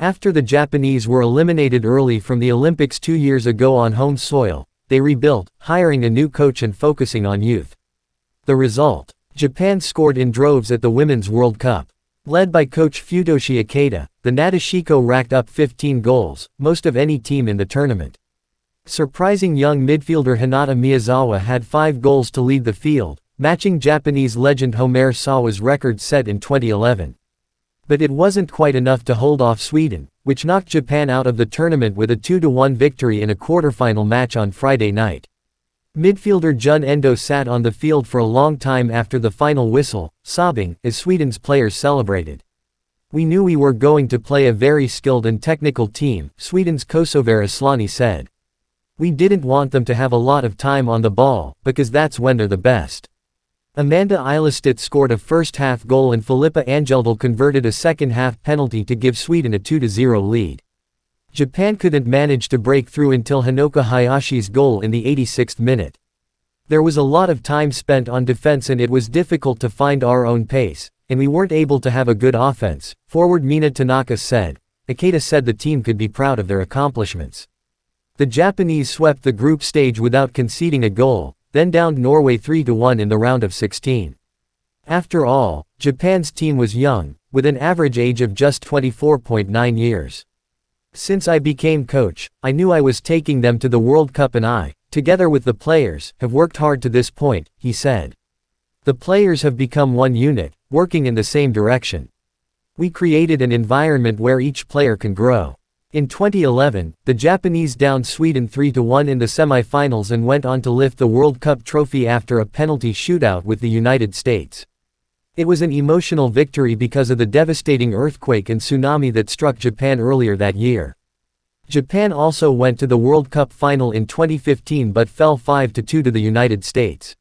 After the Japanese were eliminated early from the Olympics two years ago on home soil, they rebuilt, hiring a new coach and focusing on youth. The result? Japan scored in droves at the Women's World Cup. Led by coach Futoshi Ikeda, the Nadeshiko racked up 15 goals, most of any team in the tournament. Surprising young midfielder Hinata Miyazawa had five goals to lead the field, matching Japanese legend Homare Sawa's record set in 2011. But it wasn't quite enough to hold off Sweden, which knocked Japan out of the tournament with a 2-1 victory in a quarterfinal match on Friday night. Midfielder Jun Endo sat on the field for a long time after the final whistle, sobbing, as Sweden's players celebrated. We knew we were going to play a very skilled and technical team, Sweden's Kosovare Asllani said. We didn't want them to have a lot of time on the ball, because that's when they're the best. Amanda Ilestedt scored a first-half goal and Filippa Angeldal converted a second-half penalty to give Sweden a 2-0 lead. Japan couldn't manage to break through until Honoka Hayashi's goal in the 86th minute. There was a lot of time spent on defense and it was difficult to find our own pace, and we weren't able to have a good offense, forward Mina Tanaka said. Ikeda said the team could be proud of their accomplishments. The Japanese swept the group stage without conceding a goal, then downed Norway 3-1 in the round of 16. After all, Japan's team was young, with an average age of just 24.9 years. Since I became coach, I knew I was taking them to the World Cup and I, together with the players, have worked hard to this point, he said. The players have become one unit, working in the same direction. We created an environment where each player can grow. In 2011, the Japanese downed Sweden 3-1 in the semi-finals and went on to lift the World Cup trophy after a penalty shootout with the United States. It was an emotional victory because of the devastating earthquake and tsunami that struck Japan earlier that year. Japan also went to the World Cup final in 2015 but fell 5-2 to the United States.